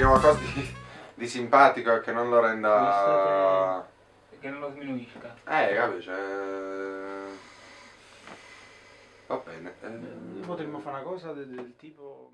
sia qualcosa di, di simpatico che non lo renda... Cioè, che non lo sminuisca. Eh, capi, cioè... Va bene. Eh. eh, potremmo fare una cosa del, del tipo...